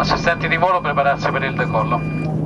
assistenti di volo prepararsi per il decollo.